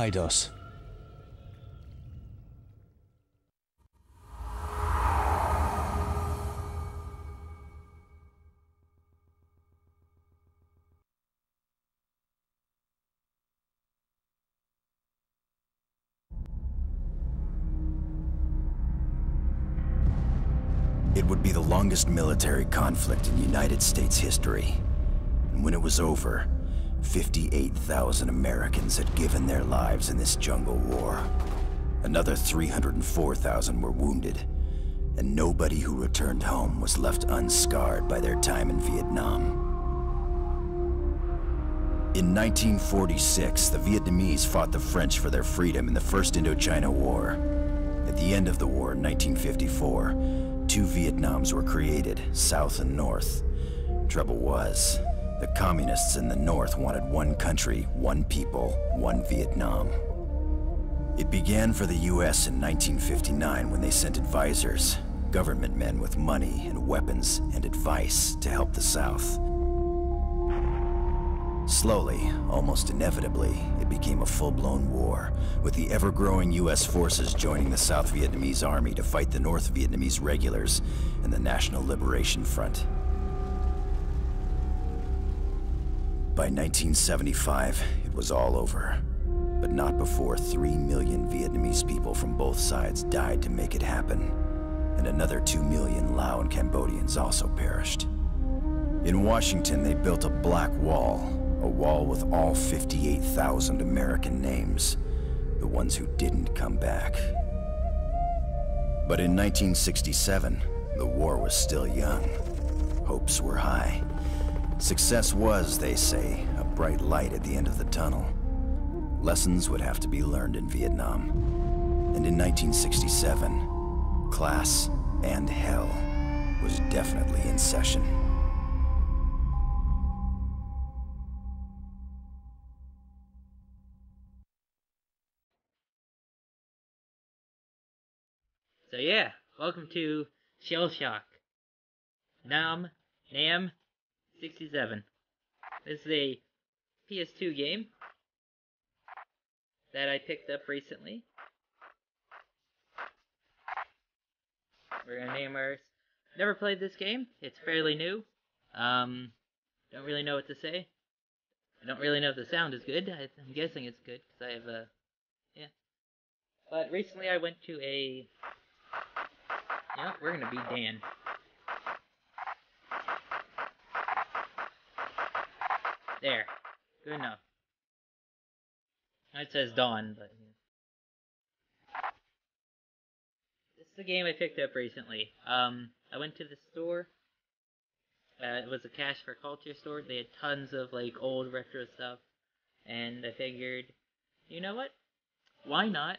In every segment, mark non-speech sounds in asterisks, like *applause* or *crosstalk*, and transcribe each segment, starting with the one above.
Eidos. It would be the longest military conflict in United States history. And when it was over, 58,000 Americans had given their lives in this jungle war. Another 304,000 were wounded, and nobody who returned home was left unscarred by their time in Vietnam. In 1946, the Vietnamese fought the French for their freedom in the First Indochina War. At the end of the war in 1954, two Vietnams were created, South and North. Trouble was, the communists in the North wanted one country, one people, one Vietnam. It began for the US in 1959 when they sent advisors, government men with money and weapons and advice to help the South. Slowly, almost inevitably, it became a full-blown war, with the ever-growing U.S. forces joining the South Vietnamese army to fight the North Vietnamese regulars and the National Liberation Front. By 1975, it was all over. But not before three million Vietnamese people from both sides died to make it happen. And another two million Lao and Cambodians also perished. In Washington, they built a black wall, a wall with all 58,000 American names, the ones who didn't come back. But in 1967, the war was still young. Hopes were high. Success was, they say, a bright light at the end of the tunnel. Lessons would have to be learned in Vietnam. And in 1967, class and hell was definitely in session. So yeah, welcome to Shell Shock. Nam Nam 67. This is a PS2 game that I picked up recently. We're gonna name ours. Never played this game. It's fairly new. Um, don't really know what to say. I don't really know if the sound is good. I, I'm guessing it's good because I have a yeah. But recently I went to a. Yeah, we're gonna be Dan. There. Good enough. It says Dawn, but. This is a game I picked up recently. Um, I went to the store. Uh, it was a Cash for Culture store. They had tons of, like, old retro stuff. And I figured, you know what? Why not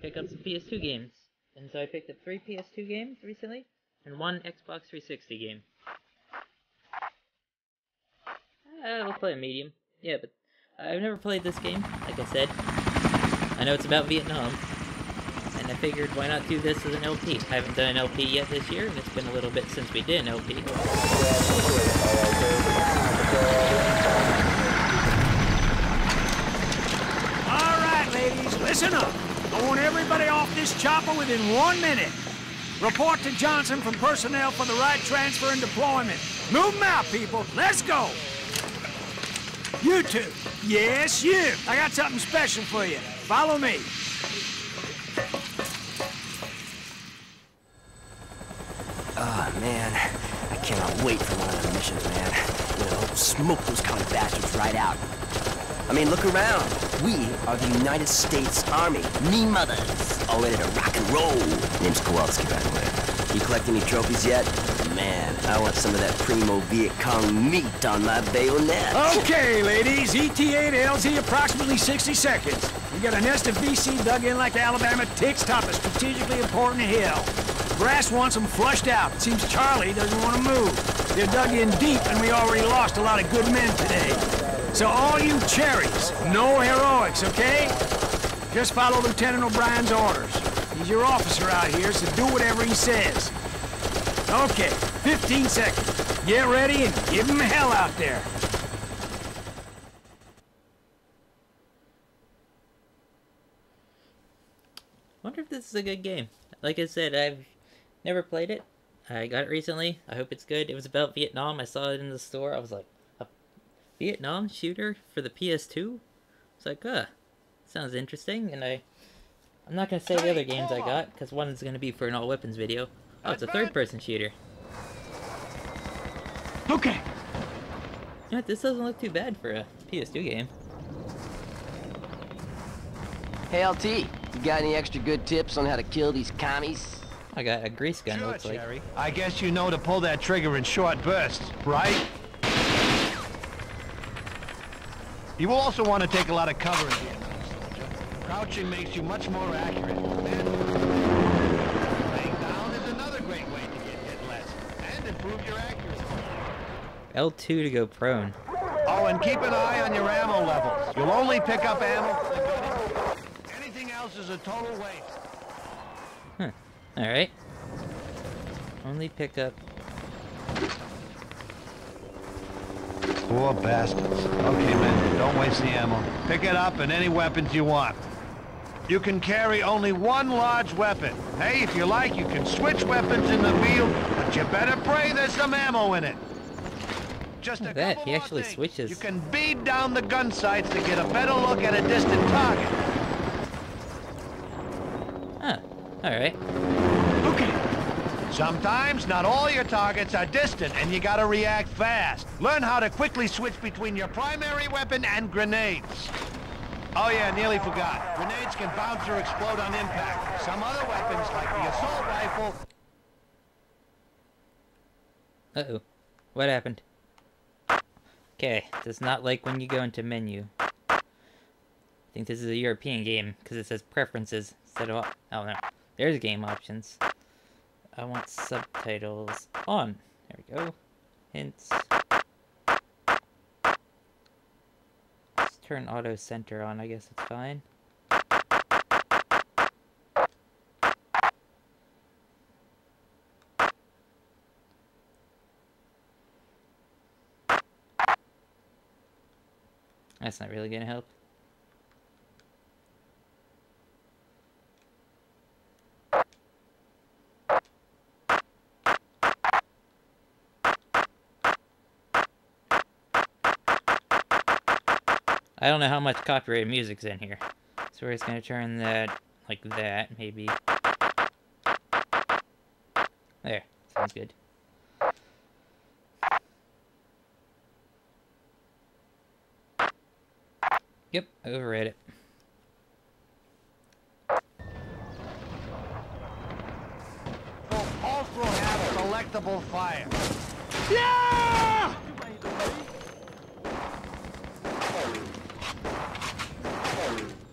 pick up some PS2 games? And so I picked up three PS2 games recently, and one Xbox 360 game. Uh, we'll play a medium. Yeah, but I've never played this game, like I said. I know it's about Vietnam. And I figured why not do this as an LP. I haven't done an LP yet this year, and it's been a little bit since we did an LP. All right, ladies, listen up. I want everybody off this chopper within one minute. Report to Johnson from personnel for the right transfer and deployment. Move 'em out, people. Let's go. You two. Yes, you. I got something special for you. Follow me. Oh, man. I cannot wait for one of the missions, man. You know, smoke those colored bastards right out. I mean, look around. We are the United States Army. Me mothers. All ready to rock and roll. Name's Kowalski, by the way. You collect any trophies yet? Man, I want some of that primo Viet Cong meat on my bayonet. Okay, ladies. ETA to LZ approximately 60 seconds. We got a nest of VC dug in like Alabama ticks top a strategically important hill. Brass wants them flushed out. It seems Charlie doesn't want to move. They're dug in deep, and we already lost a lot of good men today. So all you cherries, no heroics, okay? Just follow Lieutenant O'Brien's orders. He's your officer out here, so do whatever he says. Okay, 15 seconds. Get ready and give him hell out there. Wonder if this is a good game. Like I said, I've never played it. I got it recently. I hope it's good. It was about Vietnam. I saw it in the store. I was like, a Vietnam shooter for the PS2? It's like, uh, sounds interesting. And I, I'm not gonna say the other games I got because one is gonna be for an all weapons video. Oh, it's a third-person shooter. Okay. You know what, this doesn't look too bad for a PS2 game. Hey, LT, you got any extra good tips on how to kill these commies? I got a grease gun. it Sure, looks like. I guess you know to pull that trigger in short bursts, right? You will also want to take a lot of cover in Vietnam, soldier. Crouching makes you much more accurate. And laying down is another great way to get hit less and improve your accuracy. L2 to go prone. Oh, and keep an eye on your ammo levels. You'll only pick up ammo for the gun. Anything else is a total waste. Huh. Alright. Only pick up. Poor bastards. Okay, men, don't waste the ammo. Pick it up and any weapons you want. You can carry only one large weapon. Hey, if you like, you can switch weapons in the field, but you better pray there's some ammo in it. Just a that, he actually things. switches. You can bead down the gun sights to get a better look at a distant target. Huh. Alright. Okay. Sometimes not all your targets are distant and you gotta react fast. Learn how to quickly switch between your primary weapon and grenades. Oh yeah, nearly forgot. Grenades can bounce or explode on impact. Some other weapons, like the assault rifle... Uh-oh. What happened? Okay, does not like when you go into menu. I think this is a European game, because it says preferences instead of... Oh no. There's game options. I want subtitles on. There we go. Hints. Turn auto center on, I guess it's fine. That's not really gonna help. I don't know how much copyrighted music's in here. So we're just gonna turn that like that, maybe. There, sounds good. Yep, override it. will also have selectable fire. Yeah!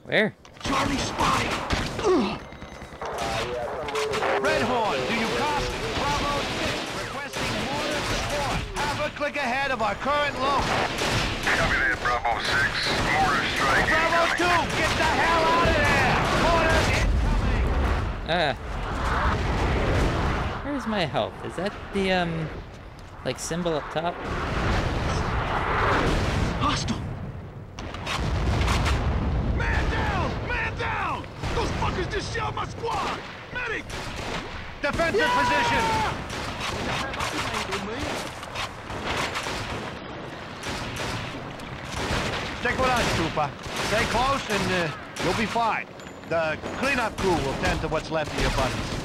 Where? Charlie spotted. Red Horn, do you copy? Bravo 6, requesting mortar support. Have a click ahead of our current low. Copy that, Bravo 6. Mortar strike Bravo 2, get the hell out of there! Mortar incoming! Ah. Where's my health? Is that the, um, like, symbol up top? Hostile. Those fuckers just shelled my squad! Medic! Defensive position! Stick with us, trooper. Stay close and uh, you'll be fine. The cleanup crew will tend to what's left of your buddies.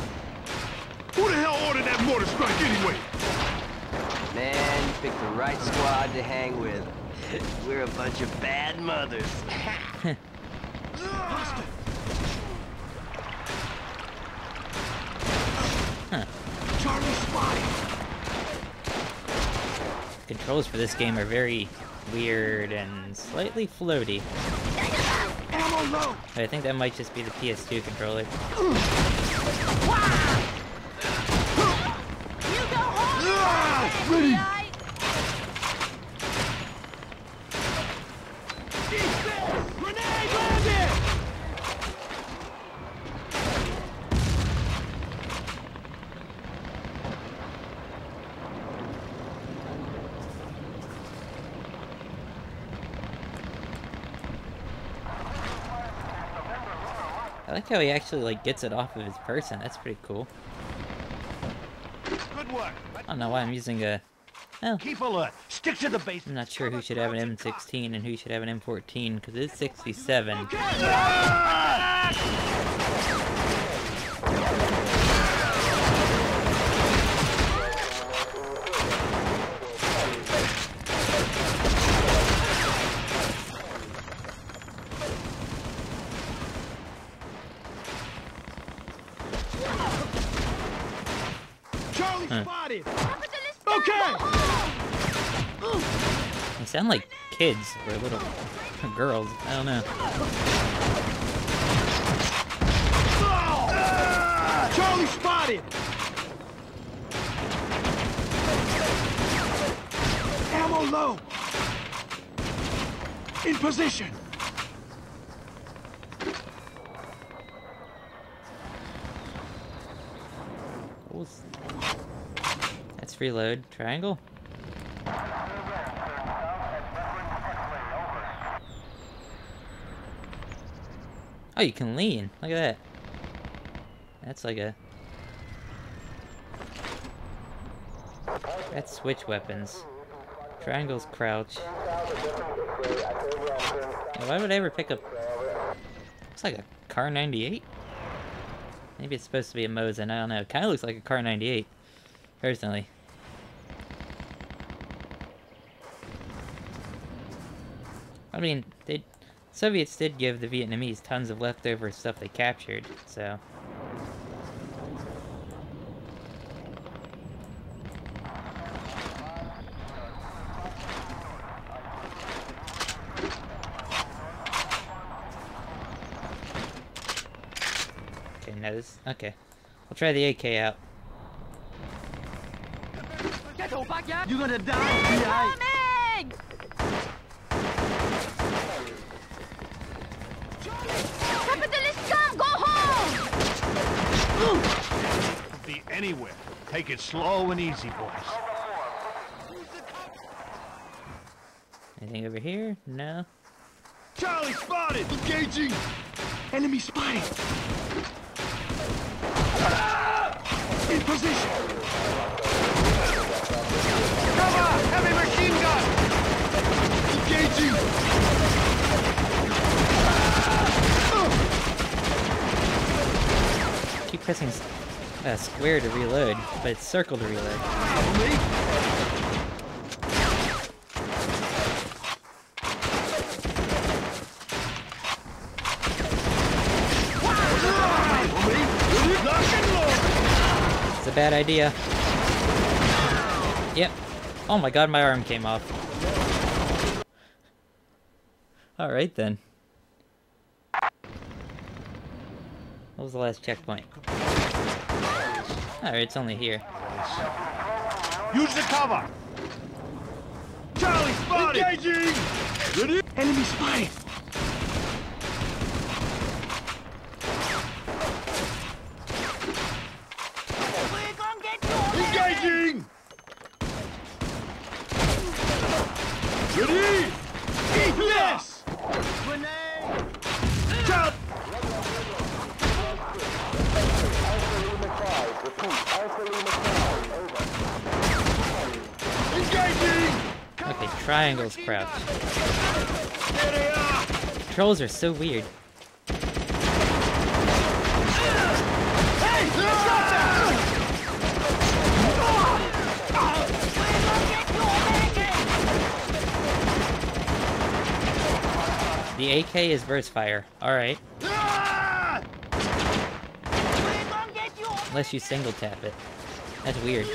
Who the hell ordered that mortar strike anyway? Man, you picked the right squad to hang with. *laughs* We're a bunch of bad mothers. *laughs* *laughs* Charlie spotted. Controls for this game are very weird and slightly floaty. But I think that might just be the PS2 controller. You go home! Ah, ready. Like how he actually like gets it off of his person. That's pretty cool. Good work. I don't know why I'm using a. Oh, Keep alert. Stick to the base. I'm not sure who should have an M16 and who should have an M14 because it's 67. Ah! Charlie Huh. spotted! Okay! They sound like kids or little *laughs* girls. I don't know. Charlie spotted! Ammo low! In position! That's reload. Triangle? Oh, you can lean. Look at that. That's like a... That's switch weapons. Triangle's crouch. Why would I ever pick up... Looks like a Kar 98? Maybe it's supposed to be a Mosin, I don't know. It kind of looks like a Kar 98, personally. I mean, they Soviets did give the Vietnamese tons of leftover stuff they captured, so... Okay, now this... Okay. We'll try the AK out. You're gonna die, Coming! Capitalist scum, go home! Could be anywhere. Take it slow and easy, boys. Anything over here? No? Charlie spotted! Engaging! Enemy spotted! Ah! In position! Cover! Heavy machine gun! Engaging! Keep pressing s- uh, square to reload, but it's circle to reload. It's a bad idea. Yep. Oh my god, my arm came off. Alright then. What was the last checkpoint? Alright, it's only here. Use the cover! Charlie spotted! Engaging! Ready? Enemy spotted! Engaging! Ready? Eat this! Grenade! Charlie! Engaging! Okay, triangles crouch. There are! So weird. Hey! Stop that! The AK is burst fire. Alright. Unless you single tap it. That's weird.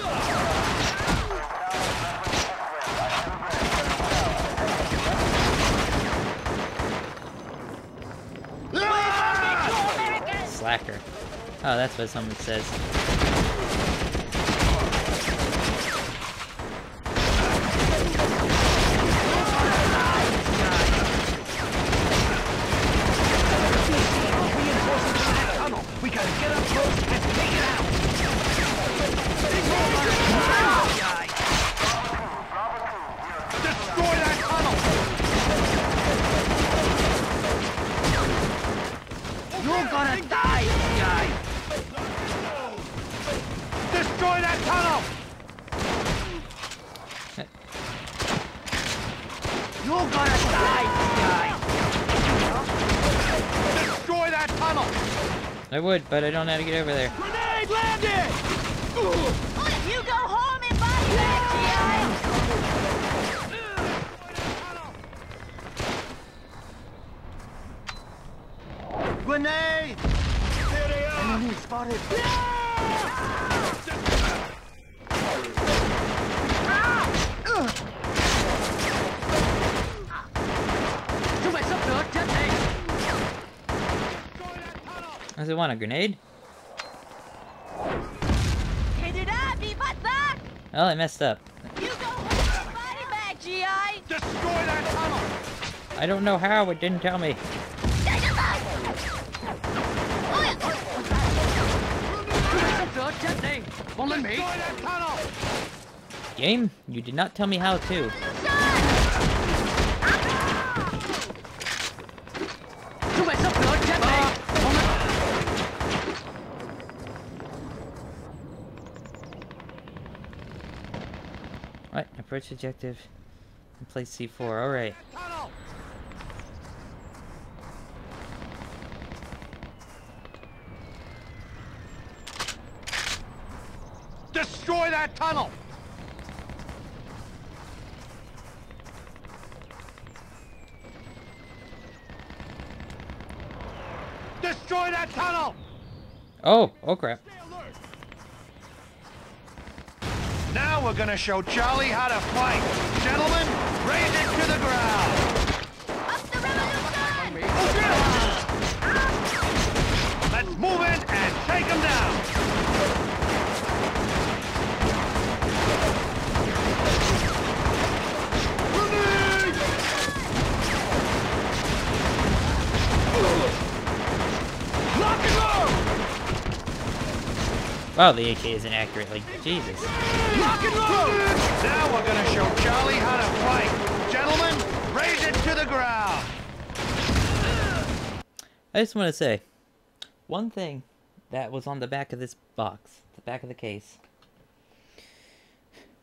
Slacker. Oh, that's what someone says. Tunnel. We gotta get up close and take it out! Destroy that tunnel! You're gonna die! You're gonna die, guy! Destroy that tunnel! I would, but I don't know how to get over there. Grenade landed! You go home and body bag, GI! Grenade! Enemy spotted! Chuẩn Does it want a grenade? Hit it up, bị bắt giác! Oh, I messed up. You go body bag, GI! Destroy that tunnel! I don't know how, it didn't tell me. Sắp sửa chết đi! Con lên Mỹ! Destroy that tunnel! Game, you did not tell me how to. What? Objective and place C4. Alright. Destroy that tunnel! Destroy that tunnel! Oh, oh crap. Now we're gonna show Charlie how to fight. Gentlemen, raze it to the ground. Up the revolution! Oh, Let's move in and take him down. Wow, the AK is inaccurate. Like, Jesus. Lock and load! Now we're gonna show Charlie how to fight. Gentlemen, raze it to the ground. I just want to say one thing that was on the back of this box, the back of the case.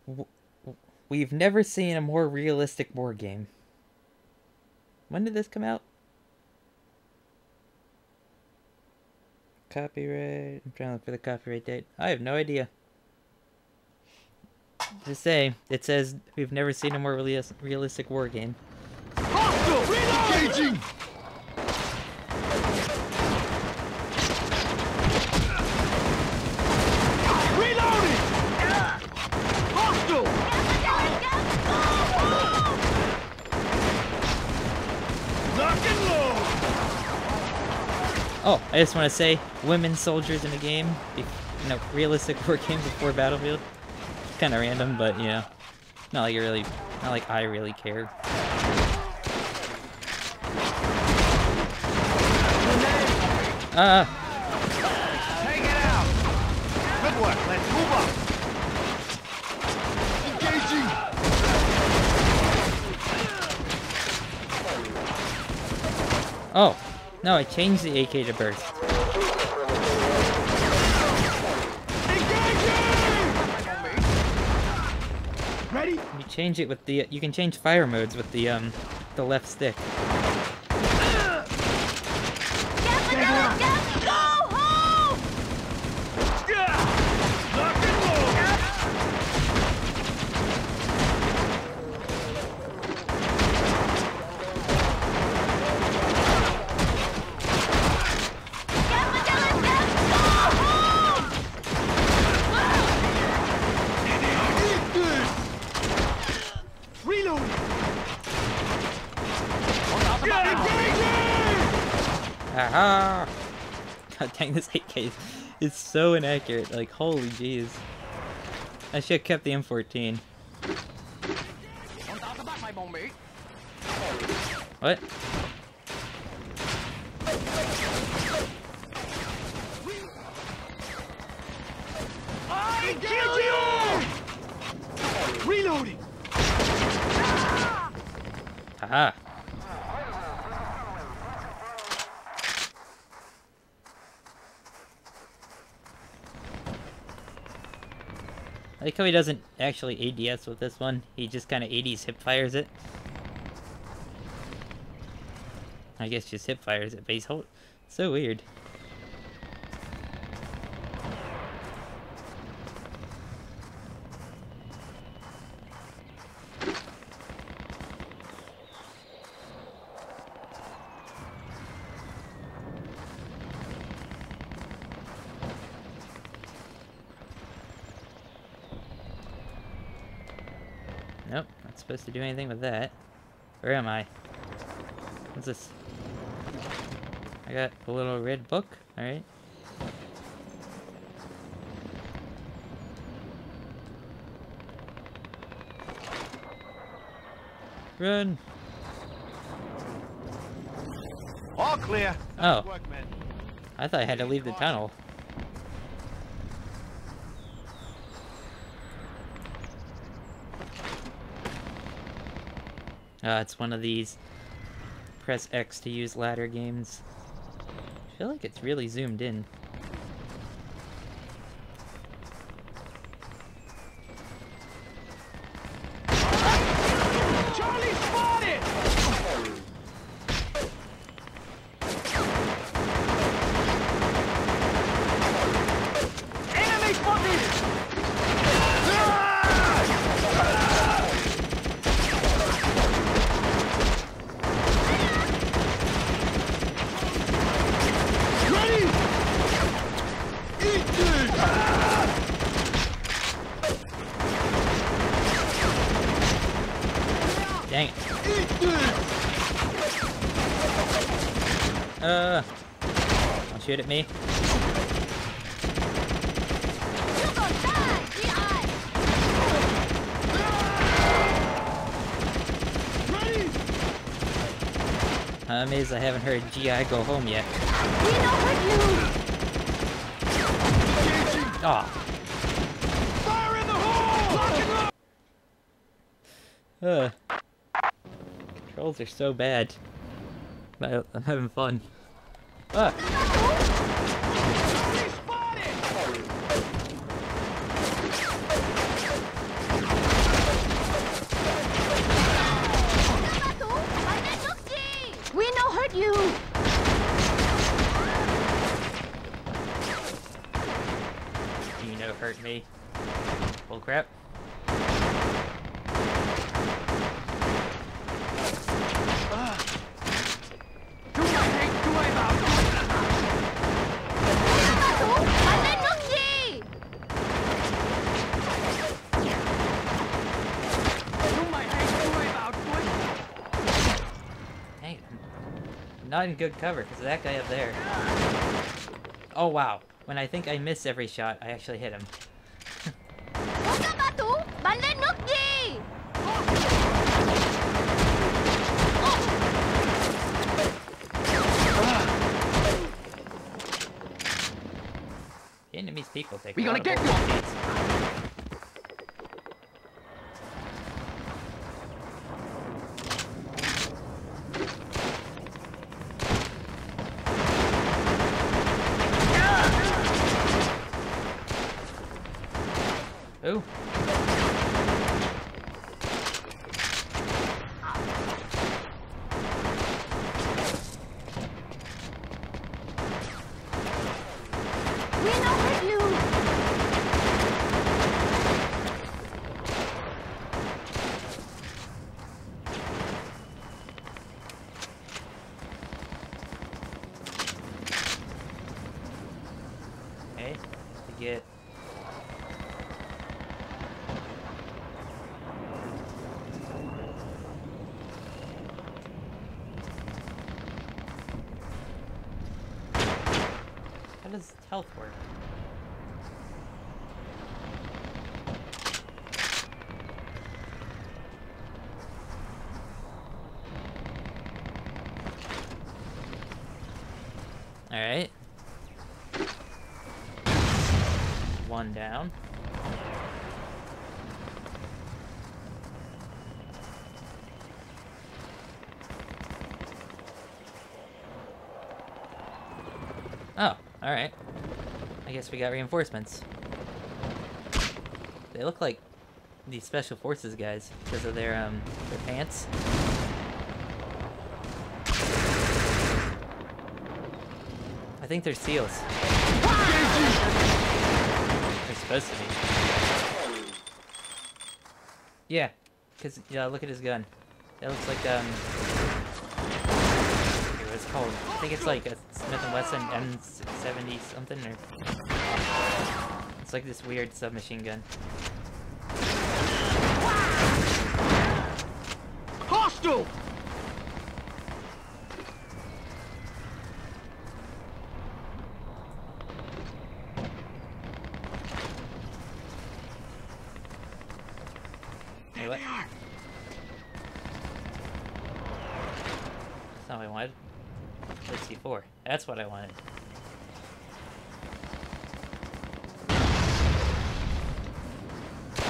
W- w- We've never seen a more realistic war game. When did this come out? Copyright. I'm trying to look for the copyright date. I have no idea. Just say, it says we've never seen a more realis- realistic war game. Hostile! Engaging! Reloading! Hostile! Lock and load! Oh, I just want to say, women soldiers in a game, you know, realistic *laughs* war game before Battlefield. Kind of random, but you know, not like you really, not like I really care. Ah, Take it out. Good work. Let's move up. Engaging! oh, no, I changed the AK to burst. Engaging! Ready? You change it with the, you can change fire modes with the um, the left stick. Go home! Lock and load! Reload! Aha! *laughs* God dang, this AK is, is so inaccurate. Like, holy jeez. I should have kept the M14. What? I kill you! Reloading! Haha. like how he doesn't actually ADS with this one. He just kind of 80s hip fires it. I guess just hip fires it, but he's so weird. Not supposed to do anything with that. Where am I? What's this? I got a little red book. Alright. Run! All clear. Oh. Work. I thought I had to leave the tunnel. Uh, it's one of these press X to use ladder games. I feel like it's really zoomed in. Charlie spotted! Enemy spotted! Ready! Eat this! Dang it. Eat this! Uh. Don't shoot at me. You gonna die, GI! Ready? I'm amazed I haven't heard GI go home yet. We know hurt you! Aw. Fire in the hole! Lock him up! Uh. Trolls are in the hole. Controls are so bad. But I'm having fun. Ah. Charlie spotted! Bato, Alden Nuxi! We know hurt you! You know hurt me. Bull crap. Do my hate, do my mouth! Bato, Alden Nuxi! Do my hate, do my mouth, do it! Hey, not in good cover because that guy up there. Oh wow. When I think I miss every shot, I actually hit him. Oka Bato, Alden Nuxi! Vietnamese people take We a gonna get bull you. hits. Ooh. We know hurt you! Okay. To get How does health work? Alright. One down. Oh, alright. I guess we got reinforcements. They look like these special forces guys because of their um their pants. I think they're seals. They're supposed to be. Yeah, cause yeah, look at his gun. It looks like um, it's called. I think it's like a Smith Wesson M70 something or. It's like this weird submachine gun. Hostile! Wait, what? That's not what I wanted. Let's see, four. That's what I wanted.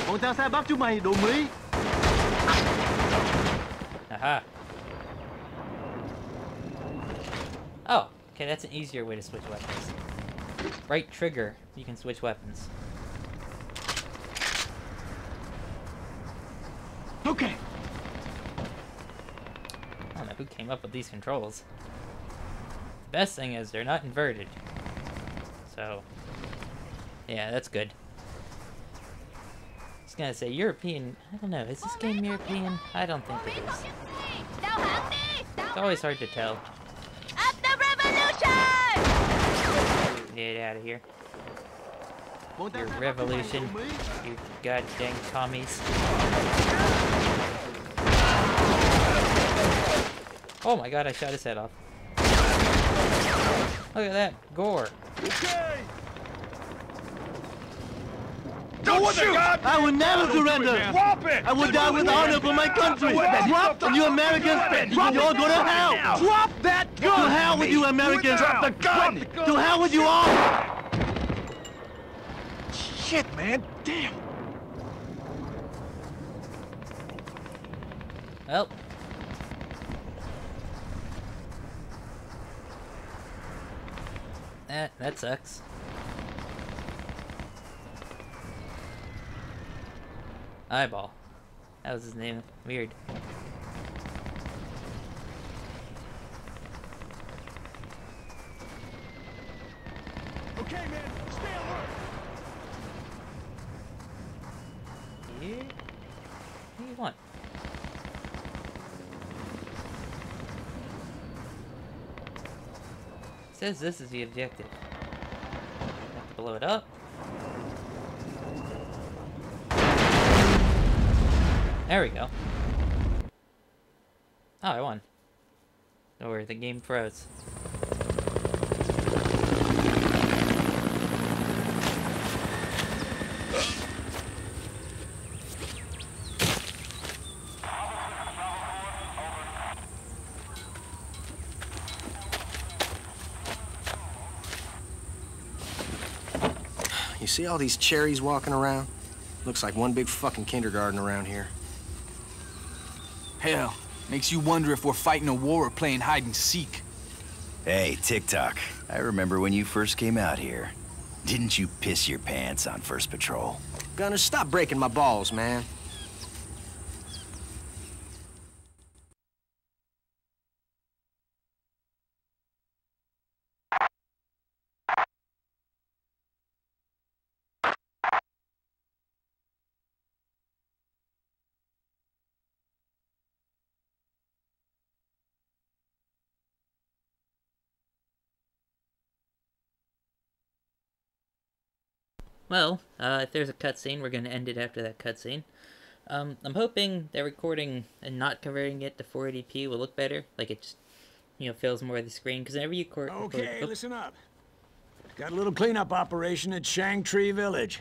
Bọn ta sẽ bắt chúng mày, đồ Mỹ! Aha. Oh, okay, that's an easier way to switch weapons. Right trigger, you can switch weapons. Okay. I don't know who came up with these controls. The best thing is they're not inverted. So, yeah, that's good. I was gonna say European. I don't know. Is this game European? I don't think it is. Tao hãng đi! Tao It's always hard to tell. Up the revolution! Get out of here. Your sẽ bắt chúng mày, revolution. đồ You goddamn commies. Oh my god, I shot his head off. Look at that. Gore. Okay! Don't shoot! I will never surrender! Drop it! I will die with honor for my country! Drop And you Americans, you can all go to hell! Drop that gun! To gun! hell with you Americans! Drop the gun! To hell with you all! Shit, man! Damn! Well. Eh, that sucks. Eyeball. That was his name. Weird. Okay, man, stay alert! Yeah. What do you want? Says this is the objective. Have to blow it up. There we go. Oh, I won. Or the game froze. See all these cherries walking around? Looks like one big fucking kindergarten around here. Hell, makes you wonder if we're fighting a war or playing hide and seek. Hey, TikTok. I remember when you first came out here. Didn't you piss your pants on first patrol? Gunner, stop breaking my balls, man. Well, uh, if there's a cutscene, we're gonna end it after that cutscene. Um, I'm hoping that recording and not converting it to 480p will look better. Like it just, you know, fills more of the screen. Because whenever you record, Okay, oh, listen up. Got a little cleanup operation at Shangtree Village.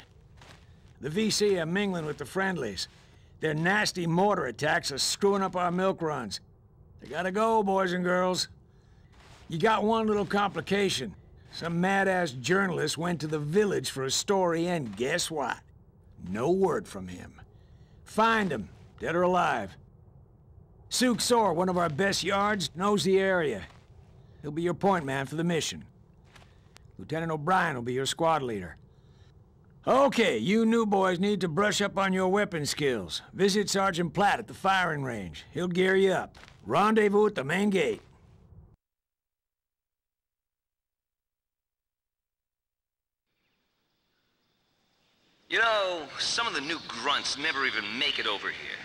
The VC are mingling with the friendlies. Their nasty mortar attacks are screwing up our milk runs. They gotta go, boys and girls. You got one little complication. Some mad-ass journalist went to the village for a story, and guess what? No word from him. Find him, dead or alive. Suk Sor, one of our best yards, knows the area. He'll be your point man for the mission. Lieutenant O'Brien will be your squad leader. Okay, you new boys need to brush up on your weapon skills. Visit Sergeant Platt at the firing range. He'll gear you up. Rendezvous at the main gate. You know, some of the new grunts never even make it over here.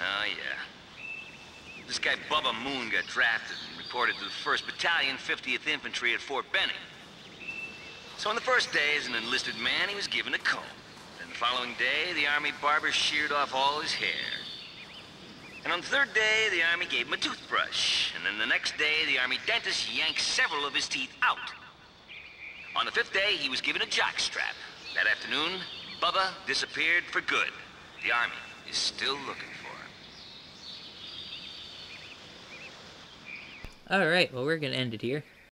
Oh, yeah. This guy Bubba Moon got drafted and reported to the 1st Battalion, 50th Infantry at Fort Benning. So on the first day as an enlisted man, he was given a comb. Then the following day, the Army barber sheared off all his hair. And on the third day, the Army gave him a toothbrush. And then the next day, the Army dentist yanked several of his teeth out. On the fifth day, he was given a jockstrap. That afternoon, Bubba disappeared for good. The Army is still looking for him. Alright, well, we're gonna end it here.